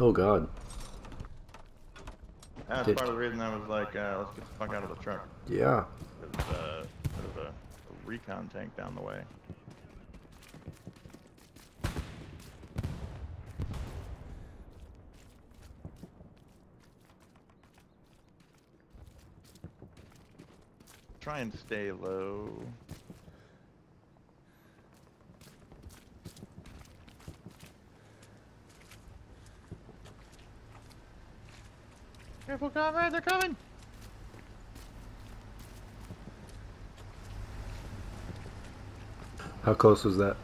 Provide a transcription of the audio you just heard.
Oh god. That's Did- part of the reason I was like, uh, let's get the fuck out of the truck. Yeah. There's, uh, there's a, a recon tank down the way. Try and stay low. Careful, comrade, they're coming! How close was that?